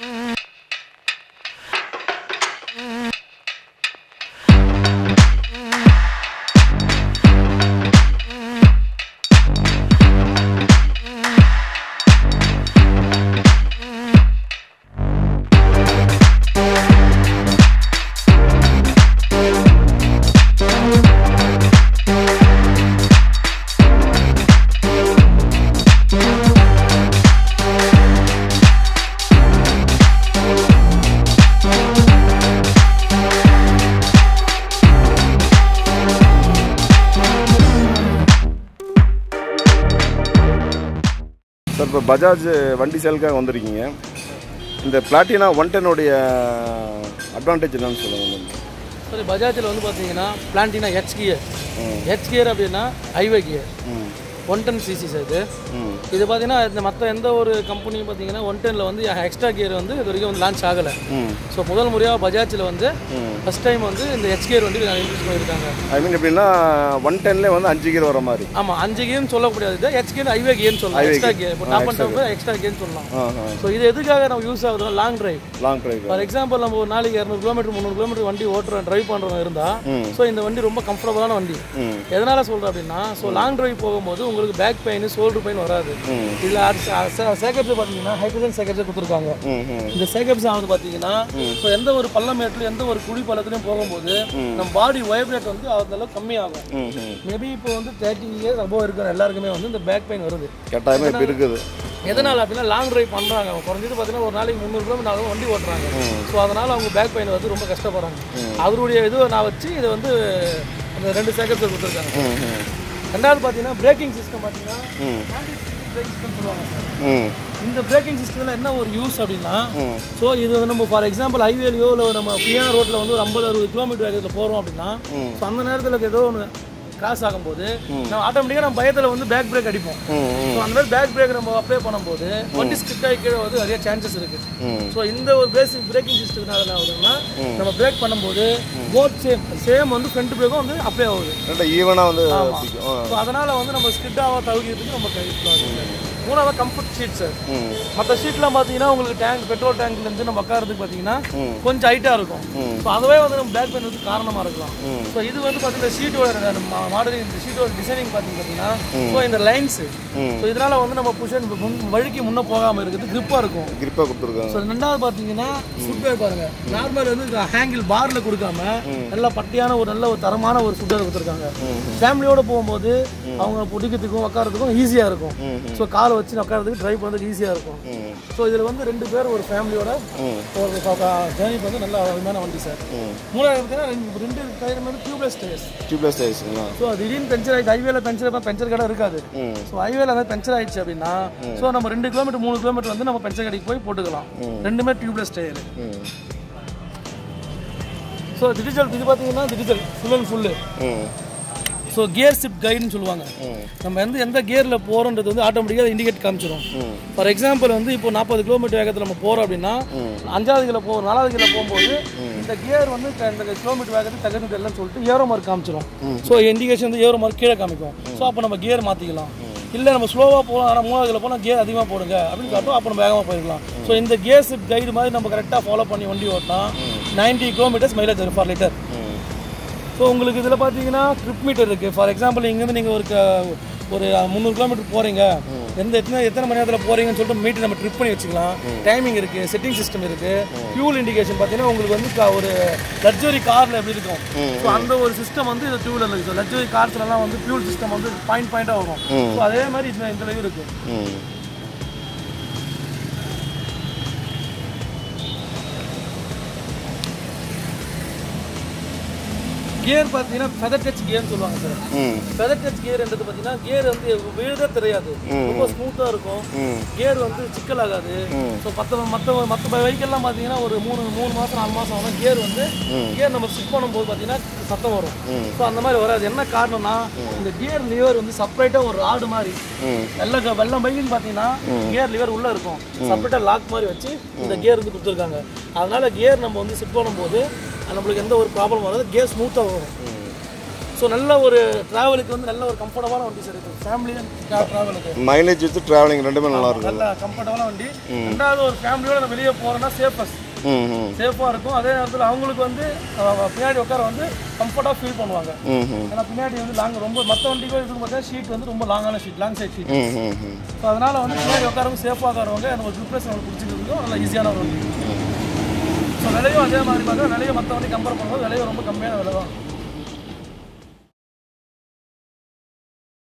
Mm-hmm. Sir இப்போ பஜாஜ் வண்டி சேலுக்காக வந்திருக்கீங்க. இந்த பிளாட்டினா ஒன் டென்னுடைய அட்வான்டேஜ் என்னன்னு சொல்லுங்கள் சரி பஜாஜில் வந்து பார்த்தீங்கன்னா Platina H gear. H gear அப்படின்னா ஹைவே கியர் ம். ஒன் டென் சிசி சார் இது இது பார்த்தீங்கன்னா இந்த மற்ற எந்த ஒரு கம்பெனியும் பார்த்தீங்கன்னா ஒன் டெனில் வந்து எக்ஸ்ட்ரா கியர் வந்து இது வரைக்கும் வந்து லான்ச் ஆகலை. ஸோ முதல் முறையாக பஜாஜில் வந்து ம். ஃபஸ்ட் டைம் வந்து இந்த ஹெச் கியர் வண்டி இன்ட்ரடியூஸ் பண்ணியிருக்காங்க. ஐ மீன் எப்படின்னா ஒன் டென்லேயே வந்து அஞ்சு கீர் வர மாதிரி. ஆமாம் அஞ்சு கியர்னு சொல்ல முடியாது. ஹெச் கியர் ஹைவே கியர்னு சொல்லலாம். எக்ஸ்ட்ரா கியர் இப்போ டாப் அண்ட் டாப் எக்ஸ்ட்ரா கியர்னு சொல்லலாம். ஸோ இது எதுக்காக நம்ம யூஸ் ஆகுதுன்னா long drive long drive for example நம்ம ஒரு நாளைக்கு இரநூறு கிலோமீட்டர் முந்நூறு கிலோமீட்டர் வண்டி ஓட்டுறோம் டிரைவ் பண்ணுறவங்க இருந்தால். ஸோ இந்த வண்டி ரொம்ப கம்ஃபர்டபுளான வண்டி. எதனால சொல்கிறேன் அப்படின்னா ஸோ லாங் டிரைவ் போகும்போது உங்களுக்கு பேக் பெயின் ஷோல்டர் பெயின் வராது. இதில் சேகப்ஸ் பார்த்தீங்கன்னா ஹைட்ரஜன் சேகப்ஸ் கொடுத்துருக்காங்க. இந்த சேகப்ஸ் ஆகுது பார்த்தீங்கன்னா ஸோ எந்த ஒரு பள்ளமேட்டிலும் எந்த ஒரு குழி பள்ளத்துலையும் போகும்போது நம்ம பாடி வைப்ரேட் வந்து அந்த அளவுக்கு கம்மியாகும். மேபி இப்போ வந்து தேர்ட்டி இயர்ஸ் அபோவ் இருக்கிற எல்லாருக்குமே வந்து இந்த பேக் பெயின் வருது. கட்டாயமாக இப்போ இருக்குது. எதனால அப்படின்னா லாங் டிரைவ் பண்ணுறாங்க குறைஞ்சது பார்த்தீங்கன்னா ஒரு நாளைக்கு முந்நூறு கிலோமீட்டர் வண்டி ஓட்டுறாங்க. ஸோ அதனால் அவங்க பேக் பெயின் வந்து ரொம்ப கஷ்டப்படுறாங்க. அவருடைய இதுவை நான் வச்சு இதை வந்து அந்த ரெண்டு சேகப்ஸை கொடுத்துருக்காங்க. ரெண்டாவது பார்த்தீங்கன்னா பிரேக்கிங் சிஸ்டம் பார்த்தீங்கன்னா இந்த பிரேக்கிங் சிஸ்டமில் என்ன ஒரு யூஸ் அப்படின்னா ஸோ இது வந்து நம்ம ஃபார் எக்ஸாம்பிள் ஹைவேலையோ இல்லை நம்ம பியான ரோட்டில் வந்து ஒரு ஐம்பது அறுபது கிலோமீட்டர் வேகத்தில் போகிறோம் அப்படின்னா ஸோ அந்த நேரத்தில் ஏதோ ஒன்று கிராஸ் ஆகும்போது நம்ம ஆட்டோமேட்டிக்காக நம்ம பயத்தில் வந்து பேக் பிரேக் அடிப்போம். ஸோ அந்த மாதிரி பேக் பிரேக் நம்ம அப்ளை பண்ணும்போது வண்டி ஸ்கிட் ஆகி கீழே வந்து நிறைய சான்சஸ் இருக்குது ம். ஸோ இந்த ஒரு பேசிக் பிரேக்கிங் சிஸ்டத்தினால என்ன ஆகுதுன்னா நம்ம பிரேக் பண்ணும்போது போத் சேம் சேம் வந்து ஃப்ரண்ட் பிரேக்கும் வந்து அப்ளை ஆகுது. ஈவனாக வந்து ஸோ அதனால் வந்து நம்ம ஸ்கிட் ஆக தவிர்க்கிறதுக்கு நம்ம கையில் மூணாவது கம்ஃபர்ட் சீட் சார் மற்ற சீட்லாம் பார்த்தீங்கன்னா உங்களுக்கு டேங்க் பெட்ரோல் டேங்க்லேருந்து நம்ம உட்காரதுக்கு பார்த்தீங்கன்னா ம். கொஞ்சம் ஹைட்டாக இருக்கும். ஸோ அதுவே வந்து நம்ம பேக் பெயின் வந்து காரணமாக இருக்கலாம். ஸோ இது வந்து பார்த்தீங்கன்னா சீட்டோட மாடலிங் இந்த சீட்டோட டிசைனிங் பார்த்தீங்கன்னா ஸோ இந்த லைன்ஸு. ஸோ இதனால் வந்து நம்ம புஷன் வழிக்கு முன்னே போகாமல் இருக்குது grip-ஆ இருக்கும். கிரிப்பாக கொடுத்துருக்காங்க. ஸோ ரெண்டாவது பார்த்தீங்கன்னா ஃபுட்வேர் பாருங்க. நார்மல் வந்து ஹேங்கிள் பார்ல கொடுக்காம நல்ல பட்டியான ஒரு நல்ல ஒரு தரமான ஒரு ஃபுட்வேர் கொடுத்துருக்காங்க. ஃபேமிலியோட போகும்போது அவங்க பிடிக்கிறதுக்கும் உட்காரதுக்கும் ஈஸியாக இருக்கும். ஸோ காலை வச்சு உட்காரதுக்கு ட்ரைவ் பண்ணுறதுக்கு ஈஸியாக இருக்கும். ஸோ இதில் வந்து ரெண்டு பேர் ஒரு ஃபேமிலியோட ஒரு ஜேர்னிக்கு வந்து நல்ல அருமையான வண்டி சார் மூணாவது பார்த்தீங்கன்னா ரெண்டு டயர் வந்து டியூப்லெஸ் டயர்ஸ் டியூப்லெஸ் டயர்ஸுங்களா ஸோ திடீர்னு பென்ச்சர் ஆகிட்டு ஹைவேல பென்ச்சர் பென்ச்சர் கடை இருக்காது. ஸோ ஹைவேல வந்து பென்ச்சர் ஆயிடுச்சு அப்படின்னா ஸோ நம்ம ரெண்டு கிலோமீட்டர் மூணு கிலோமீட்டர் வந்து நம்ம பென்ச்சர் கடைக்கு போய் போட்டுக்கலாம். ரெண்டுமே டியூப்லெஸ் டயர் ஸோ டிஜிட்டல் இது பார்த்தீங்கன்னா digital full and full so gear shift கைடுன்னு சொல்லுவாங்க. நம்ம வந்து எந்த கியரில் போகிறோன்றது வந்து ஆட்டோமேட்டிக்காக இண்டிகேட் காமிச்சிடும் ஃபார் எக்ஸாம்பிள் வந்து இப்போ நாற்பது கிலோமீட்டர் வேகத்தில் நம்ம போகிறோம் அப்படின்னா அஞ்சாவது கிலோ போ நாலாவது கிலோ போகும்போது இந்த கியர் வந்து இந்த கிலோமீட்டர் வேகத்துக்கு தகுந்தது இல்லைன்னு சொல்லிட்டு ஏரோ மார்க் காமிச்சிடும் ஸோ இண்டிகேஷன் வந்து ஏரோ மார்க் கீழே காமிக்கும். ஸோ அப்போ நம்ம கியர் மாற்றிக்கலாம் இல்லை நம்ம ஸ்லோவாக போகலாம் ஆனால் மூணாவது கிலோ போனால் கியர் அதிகமாக போடுங்க அப்படின்னு காட்டும் அப்போ நம்ம வேகமாக போயிடலாம் ஸோ இந்த கியர் ஷிஃப்ட் கைடு மாதிரி நம்ம கரெக்டாக ஃபாலோ பண்ணி வண்டி ஓட்டினா 90 kilometres mileage for litre so உங்களுக்கு இதில் பார்த்தீங்கன்னா ட்ரிப் மீட்டர் இருக்குது ஃபார் எக்ஸாம்பிள் இங்கேருந்து நீங்கள் ஒரு ஒரு முந்நூறு கிலோமீட்டர் போகிறீங்க எந்த எத்தனை எத்தனை மணி நேரத்தில் போகிறீங்கன்னு சொல்லிட்டு மீட்டர் நம்ம ட்ரிப் பண்ணி வச்சுக்கலாம். டைமிங் இருக்குது செட்டிங் சிஸ்டம் இருக்குது ஃபியூல் இண்டிகேஷன் பார்த்தீங்கன்னா உங்களுக்கு வந்து ஒரு லக்ஸரி காரில் எப்படி இருக்கும்? ஸோ அந்த ஒரு சிஸ்டம் வந்து இது டூ வீலர் இருக்குது லக்ஸரி கார்ஸ்லலாம் வந்து ஃபியூல் சிஸ்டம் வந்து பாயிண்ட் பாயிண்ட்டாக வரும். ஸோ அதே மாதிரி இந்த இந்த இருக்குது கியர் பார்த்தீங்கன்னா ஃபெதர் டச் கியர்னு சொல்லுவாங்க சார். ஃபெதர் டச் கியர்ன்றது பார்த்தீங்கன்னா கியர் வந்து விழுத தெரியாது. ரொம்ப ஸ்மூத்தாக இருக்கும். கியர் வந்து சிக்கலாகாது. ஸோ மற்ற மற்ற மற்ற வெஹிக்கல்லாம் பார்த்தீங்கன்னா ஒரு மூணு மூணு மாதம் நாலு மாதம் ஆகும் கியர் வந்து கியர் நம்ம ஸ்டிக் பண்ணும்போது பார்த்தீங்கன்னா சத்தம் வரும். ஸோ அந்த மாதிரி வராது. என்ன காரணம்னா இந்த கியர் லிவர் வந்து செப்பரேட்டாக ஒரு ராடு மாதிரி வெள்ள வெள்ளம் பைக்குன்னு பார்த்தீங்கன்னா கியர் லிவர் உள்ளே இருக்கும். செப்பரேட்டாக லாக் மாதிரி வச்சு இந்த கியர் வந்து கொடுத்துருக்காங்க. அதனால கியர் நம்ம வந்து ஸ்டிக் பண்ணும்போது நம்மளுக்கு எந்த ஒரு ப்ராப்ளம் வராது கியர் ஸ்மூத்தாக வரும். ஸோ நல்ல ஒரு ட்ராவலுக்கு வந்து நல்ல ஒரு கம்ஃபர்டபுளான வண்டி சார் இது. ஃபேமிலி ட்ராவலுக்கு மைலேஜ் வித் ட்ராவலிங் ரெண்டுமே நல்லா இருக்கும் நல்ல கம்ஃபர்டபுளான வண்டி. ரெண்டாவது ஒரு ஃபேமிலியோட நம்ம வெளியே போகிறோன்னா சேஃபஸ்ட் சேஃபாக இருக்கும். அதே நேரத்தில் அவங்களுக்கு வந்து பின்னாடி உட்கார வந்து கம்ஃபர்ட்டாக ஃபீல் பண்ணுவாங்க. ஏன்னா பின்னாடி வந்து லாங் ரொம்ப மற்ற வண்டிக்கும் இதுக்கு பார்த்தா ஷீட் வந்து ரொம்ப லாங்கான seat long side seat so அதனால் வந்து பின்னாடி உட்காரவங்க சேஃபாக உட்காரவங்க ஒரு ப்ரிப்ரேஷன் அவங்களுக்கு பிடிச்சிருக்கும் நல்ல ஈஸியான ஒரு வண்டி. ஸோ விலையும் அதே மாதிரி பார்த்தா விலையும் மற்ற வண்டி கம்பேர் பண்ணும்போது விலையும் ரொம்ப கம்மியான விலை தான்